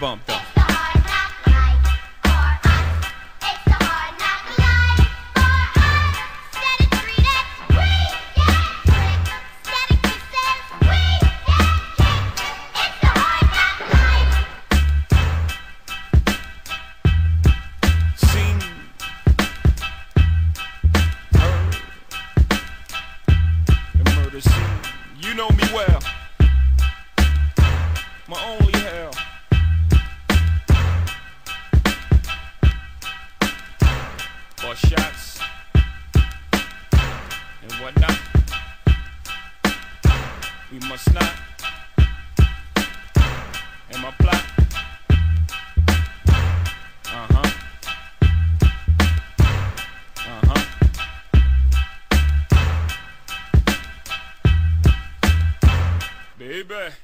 bump though. Heard, the murder scene. You know me well. My only hell. For shots and whatnot. We must not. And my plot. Uh huh. Uh huh. Baby.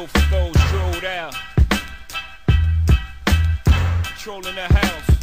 For foes, strolled out. The house.